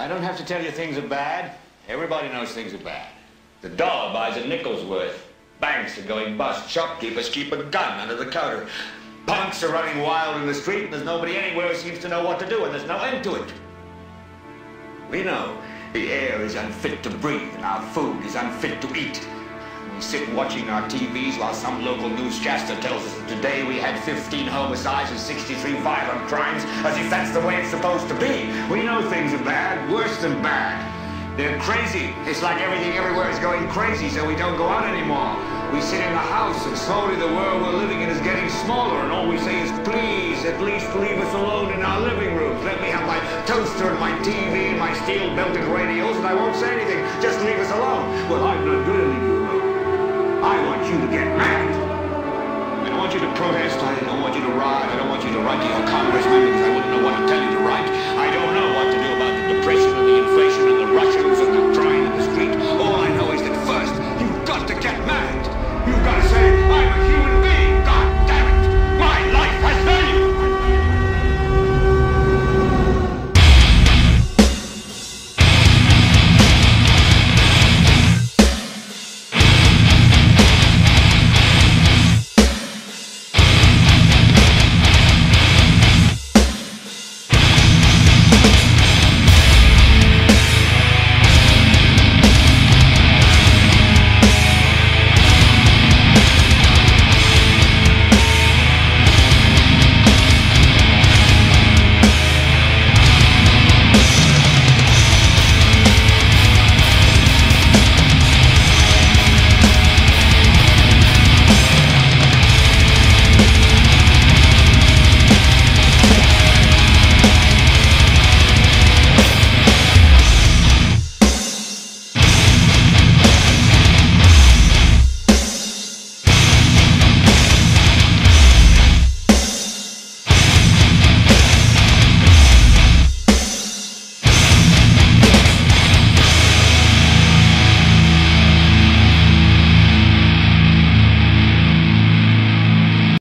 I don't have to tell you things are bad. Everybody knows things are bad. The dollar buys a nickel's worth. Banks are going bust. Shopkeepers keep a gun under the counter. Punks are running wild in the street, and there's nobody anywhere who seems to know what to do, and there's no end to it. We know the air is unfit to breathe, and our food is unfit to eat. Sit watching our TVs while some local newscaster tells us that today we had 15 homicides and 63 violent crimes, as if that's the way it's supposed to be. We know things are bad, worse than bad. They're crazy. It's like everything everywhere is going crazy, so we don't go out anymore. We sit in the house, and slowly the world we're living in is getting smaller, and all we say is, please, at least leave us alone in our living rooms. Let me have my toaster and my TV and my steel-belted radials, and I won't say anything. Just leave us alone. Well, I'm not good leave you. To get mad. I don't want you to protest. I don't want you to riot. I don't want you to write to your congressman